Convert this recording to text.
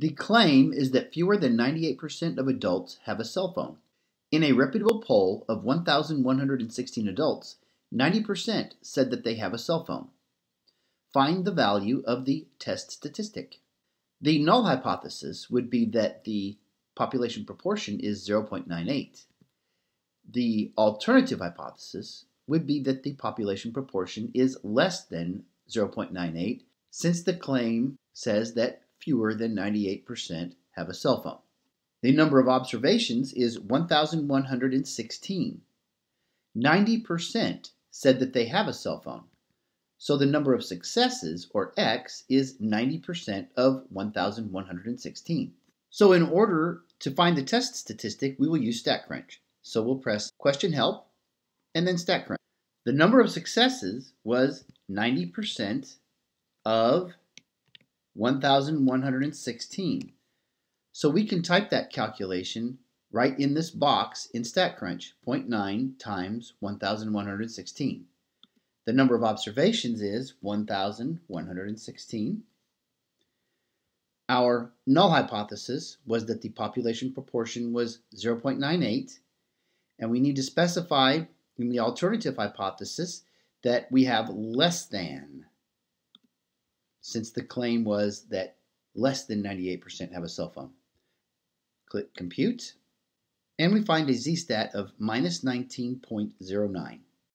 The claim is that fewer than 98% of adults have a cell phone. In a reputable poll of 1,116 adults, 90% said that they have a cell phone. Find the value of the test statistic. The null hypothesis would be that the population proportion is 0.98. The alternative hypothesis would be that the population proportion is less than 0.98 since the claim says that fewer than 98% have a cell phone. The number of observations is 1,116. 90% said that they have a cell phone. So the number of successes, or X, is 90% of 1,116. So in order to find the test statistic, we will use StatCrunch. So we'll press question help and then StatCrunch. The number of successes was 90% of 1,116. So we can type that calculation right in this box in StatCrunch, 0.9 times 1,116. The number of observations is 1,116. Our null hypothesis was that the population proportion was 0.98, and we need to specify in the alternative hypothesis that we have less than, since the claim was that less than 98% have a cell phone. Click Compute, and we find a z-stat of minus 19.09.